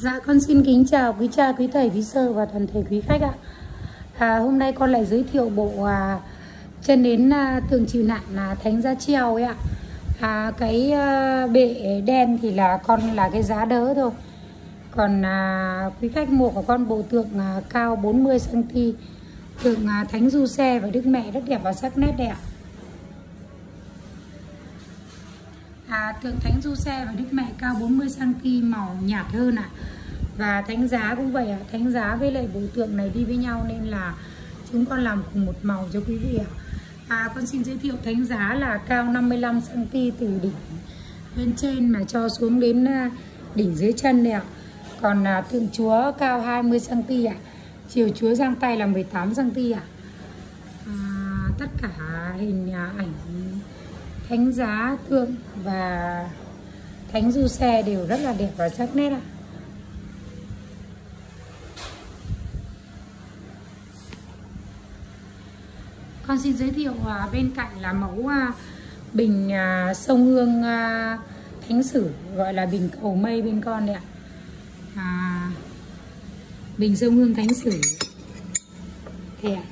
Dạ con xin kính chào quý cha, quý thầy, quý sơ và toàn thể quý khách ạ. À, hôm nay con lại giới thiệu bộ à, chân đến à, tường trừ nạn là thánh giá treo ấy ạ. À, cái à, bệ đen thì là con là cái giá đỡ thôi. Còn à, quý khách mua của con bộ tượng à, cao 40 cm tượng à, thánh du xe và đức mẹ rất đẹp và sắc nét đẹp. À, tượng thánh du xe và đức mẹ cao 40 cm màu nhạt hơn ạ à. và thánh giá cũng vậy ạ à. thánh giá với lại bộ tượng này đi với nhau nên là chúng con làm cùng một màu cho quý vị ạ à. à, con xin giới thiệu thánh giá là cao 55 cm từ đỉnh bên trên mà cho xuống đến à, đỉnh dưới chân này ạ còn à, tượng chúa cao 20 cm ạ chiều chúa giang tay là 18 cm ạ à, tất cả hình à, ảnh thánh giá tượng và thánh du xe đều rất là đẹp và sắc nét ạ. Con xin giới thiệu à, bên cạnh là mẫu à, bình à, sông hương thánh sử gọi là bình cầu mây bên con đấy ạ. À, bình sông hương thánh sử. Đây ạ.